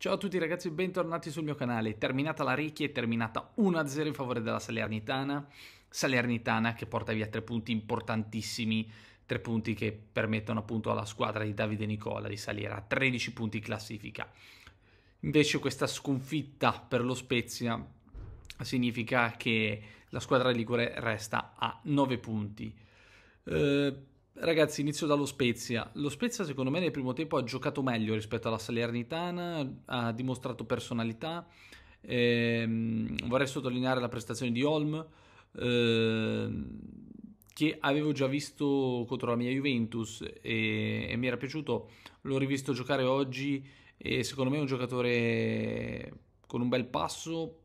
Ciao a tutti ragazzi, bentornati sul mio canale. Terminata la Rechi, è terminata 1-0 in favore della Salernitana. Salernitana che porta via tre punti importantissimi, tre punti che permettono appunto alla squadra di Davide Nicola di salire a 13 punti in classifica. Invece questa sconfitta per lo Spezia significa che la squadra ligure resta a 9 punti. Eh, Ragazzi, inizio dallo Spezia. Lo Spezia, secondo me, nel primo tempo ha giocato meglio rispetto alla Salernitana, ha dimostrato personalità. Ehm, vorrei sottolineare la prestazione di Holm, ehm, che avevo già visto contro la mia Juventus e, e mi era piaciuto. L'ho rivisto giocare oggi e secondo me è un giocatore con un bel passo,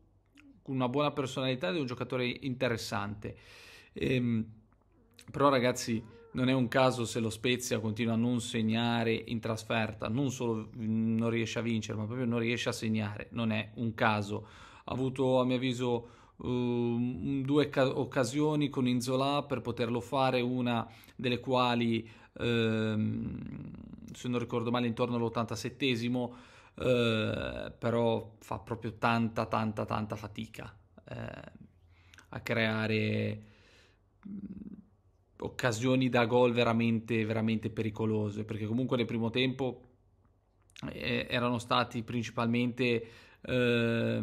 con una buona personalità ed è un giocatore interessante. Ehm, però, ragazzi non è un caso se lo Spezia continua a non segnare in trasferta, non solo non riesce a vincere, ma proprio non riesce a segnare, non è un caso. Ha avuto a mio avviso uh, due ca- occasioni con Inzola per poterlo fare, una delle quali, uh, se non ricordo male, intorno all'87esimo, uh, però fa proprio tanta, tanta, tanta fatica eh, a creare occasioni da gol veramente, veramente pericolose, perché comunque nel primo tempo eh, erano stati principalmente eh,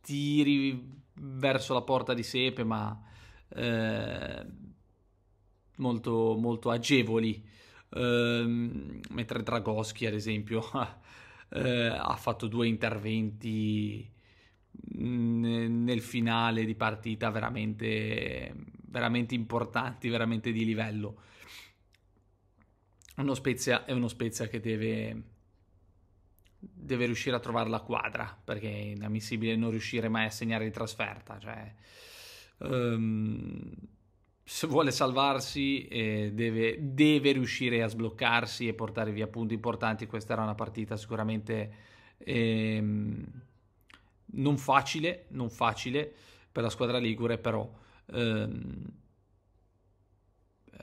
tiri verso la porta di Sepe, ma eh, molto, molto agevoli, ehm, mentre Dragoschi ad esempio eh, ha fatto due interventi nel finale di partita veramente, veramente importanti, veramente di livello. Uno Spezia è uno Spezia che deve, deve riuscire a trovare la quadra perché è inammissibile non riuscire mai a segnare di trasferta. Cioè, um, se vuole salvarsi eh, deve, deve, riuscire a sbloccarsi e portare via punti importanti. Questa era una partita sicuramente. Ehm, non facile, non facile per la squadra ligure, però ehm,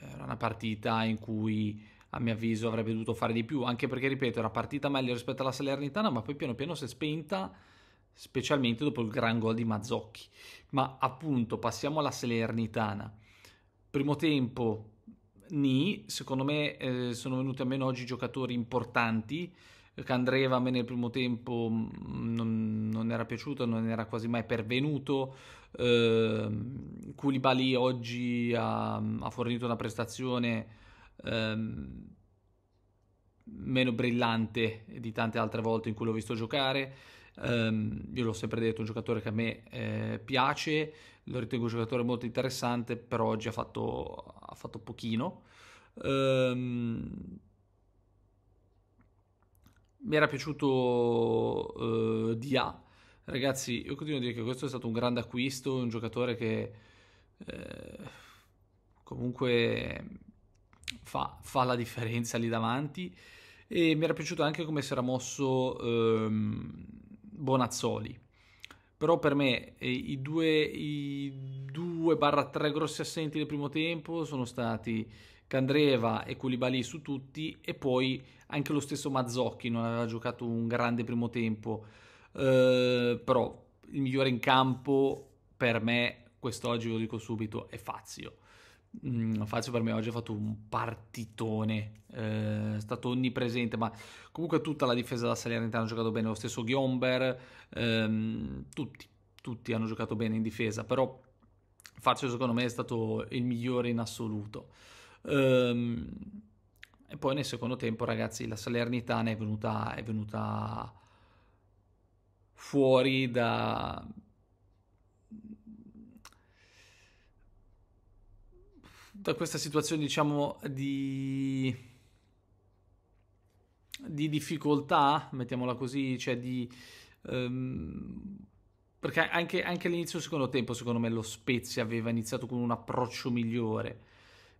era una partita in cui a mio avviso avrebbe dovuto fare di più, anche perché ripeto, era partita meglio rispetto alla Salernitana, ma poi piano piano si è spenta, specialmente dopo il gran gol di Mazzocchi. Ma appunto, passiamo alla Salernitana. Primo tempo, Ni, secondo me eh, sono venuti a meno oggi giocatori importanti, Candreva a me nel primo tempo mm, non, non, era piaciuto, non era quasi mai pervenuto. Eh, Koulibaly oggi ha, ha, fornito una prestazione eh, meno brillante di tante altre volte in cui l'ho visto giocare. Eh, io l'ho sempre detto, un giocatore che a me eh, piace, lo ritengo un giocatore molto interessante, però oggi ha fatto, ha fatto pochino. Um, mi era piaciuto uh, Dia. Ragazzi, io continuo a dire che questo è stato un grande acquisto, un giocatore che eh, comunque fa, fa, la differenza lì davanti e mi era piaciuto anche come si era mosso ehm, Bonazzoli. Però per me eh, i due, i 2-3 grossi assenti del primo tempo sono stati Candreva e Koulibaly su tutti e poi anche lo stesso Mazzocchi non aveva giocato un grande primo tempo. Eh, però il migliore in campo per me quest'oggi lo dico subito è Fazio. Mm, Fazio per me oggi ha fatto un partitone eh, è stato onnipresente ma comunque tutta la difesa della Salernitana ha giocato bene lo stesso Ghiomber ehm, tutti tutti hanno giocato bene in difesa però Fazio secondo me è stato il migliore in assoluto. Ehm, e poi nel secondo tempo, ragazzi, la Salernitana è venuta, è venuta fuori da, da questa situazione, diciamo, di, di difficoltà, mettiamola così, cioè di... Um, perché anche, anche all'inizio del secondo tempo, secondo me, lo Spezia aveva iniziato con un approccio migliore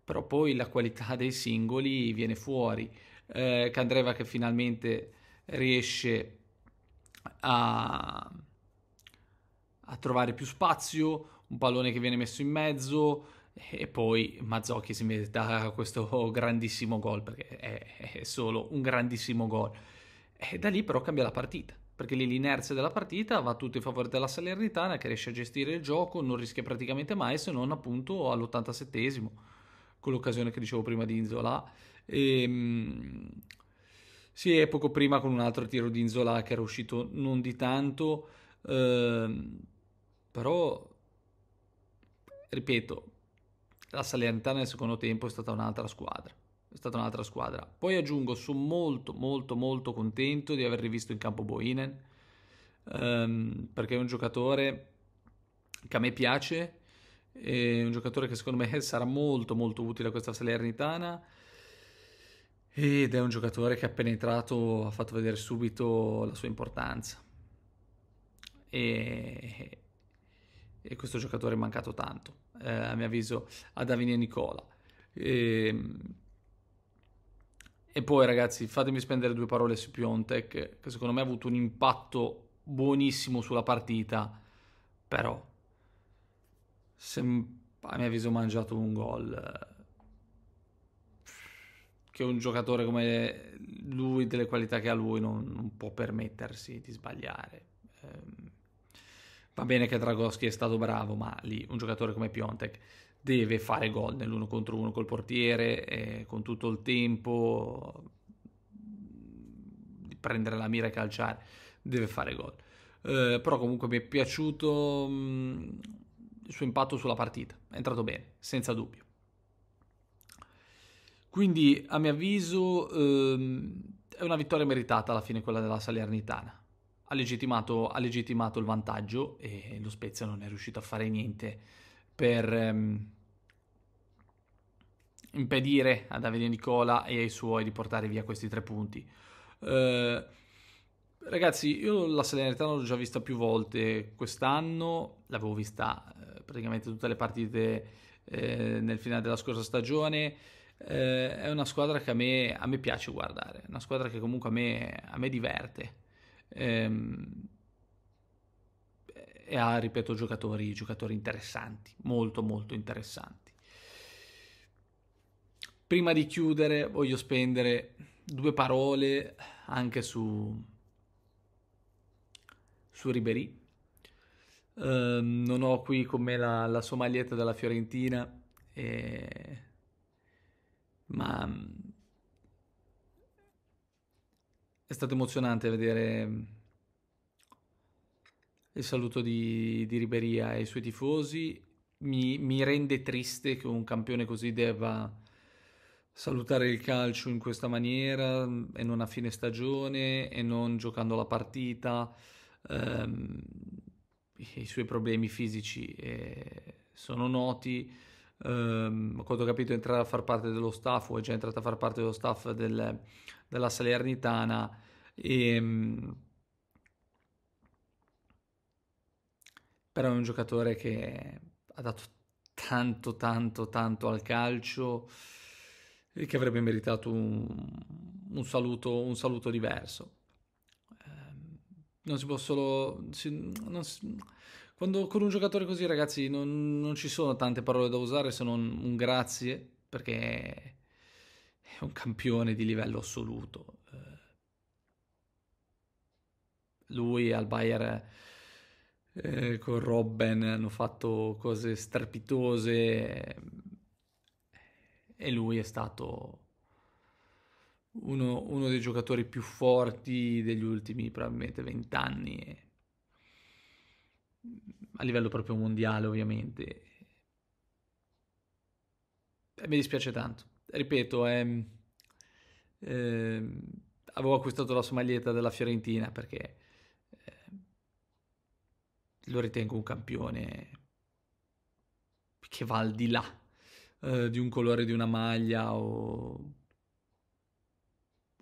però poi la qualità dei singoli viene fuori. Eh, Candreva che finalmente riesce a, a trovare più spazio, un pallone che viene messo in mezzo, e poi Mazzocchi si merita questo grandissimo gol perché è, è solo un grandissimo gol e da lì però cambia la partita perché lì l'inerzia della partita va tutto in favore della Salernitana che riesce a gestire il gioco, non rischia praticamente mai se non appunto all'87esimo con l'occasione che dicevo prima di Inzola e, ehm, sì, è poco prima con un altro tiro di Inzola che era uscito non di tanto ehm, però ripeto la Salernitana nel secondo tempo è stata un'altra squadra è stata un'altra squadra. Poi aggiungo, sono molto molto molto contento di aver rivisto in campo Boinen, um, perché è un giocatore che a me piace, è un giocatore che secondo me sarà molto molto utile a questa Salernitana ed è un giocatore che appena entrato ha fatto vedere subito la sua importanza. E, e questo giocatore è mancato tanto, eh, a mio avviso, a Davide Nicola. E, ehm, e poi ragazzi, fatemi spendere due parole su Piontek, che secondo me ha avuto un impatto buonissimo sulla partita, però a mio avviso mangiato un gol eh, che un giocatore come lui, delle qualità che ha lui, non, non può permettersi di sbagliare. Eh, va bene che Dragoschi è stato bravo, ma lì un giocatore come Piontek deve fare gol nell'uno contro uno col portiere, eh, con tutto il tempo di prendere la mira e calciare, deve fare gol. Eh, però comunque mi è piaciuto mh, mm, il suo impatto sulla partita, è entrato bene, senza dubbio. Quindi a mio avviso ehm, è una vittoria meritata alla fine quella della Salernitana. Ha legittimato, ha legittimato il vantaggio e lo Spezia non è riuscito a fare niente per ehm, impedire a Davide Nicola e ai suoi di portare via questi tre punti. Eh, ragazzi, io la Salernitana l'ho già vista più volte quest'anno, l'avevo vista praticamente tutte le partite eh, nel finale della scorsa stagione. Eh, è una squadra che a me, a me, piace guardare, una squadra che comunque a me, a me diverte. Ehm, e ha, ripeto, giocatori, giocatori interessanti, molto molto interessanti. Prima di chiudere voglio spendere due parole anche su, su Ribery. Uh, non ho qui con me la, la sua maglietta della Fiorentina, e... ma è stato emozionante vedere il saluto di, di Riberia ai suoi tifosi. Mi, mi, rende triste che un campione così debba salutare il calcio in questa maniera e non a fine stagione e non giocando la partita. Um, I suoi problemi fisici eh, sono noti. Um, quando ho capito entrare a far parte dello staff, o è già entrato a far parte dello staff del, della Salernitana e um, però è un giocatore che ha dato tanto, tanto, tanto al calcio e che avrebbe meritato un, un, saluto, un saluto, diverso. Non si può solo... Si, si, quando con un giocatore così, ragazzi, non, non, ci sono tante parole da usare se non un grazie, perché è un campione di livello assoluto. Eh, lui al Bayern eh, con Robben hanno fatto cose strepitose e lui è stato uno, uno dei giocatori più forti degli ultimi probabilmente vent'anni a livello proprio mondiale ovviamente. E mi dispiace tanto. Ripeto è, eh, avevo acquistato la sua maglietta della Fiorentina perché lo ritengo un campione che va al di là eh, di un colore di una maglia o,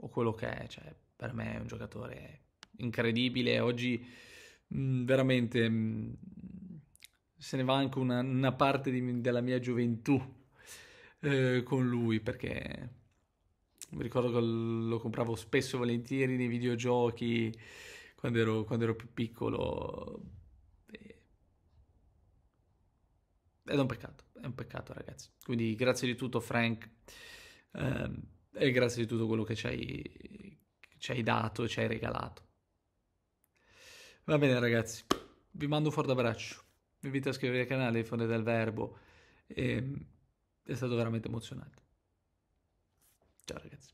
o quello che è. Cioè, per me è un giocatore incredibile. Oggi mh, mm, veramente mh, mm, se ne va anche una, una parte di, della mia gioventù eh, con lui perché mi ricordo che lo compravo spesso e volentieri nei videogiochi quando ero, quando ero più piccolo ed è un peccato, è un peccato ragazzi. Quindi grazie di tutto Frank ehm, e grazie di tutto quello che ci hai, ci hai dato ci hai regalato. Va bene ragazzi, vi mando un forte abbraccio, vi invito a iscrivervi al canale Fonde del Verbo, e, è stato veramente emozionante. Ciao ragazzi.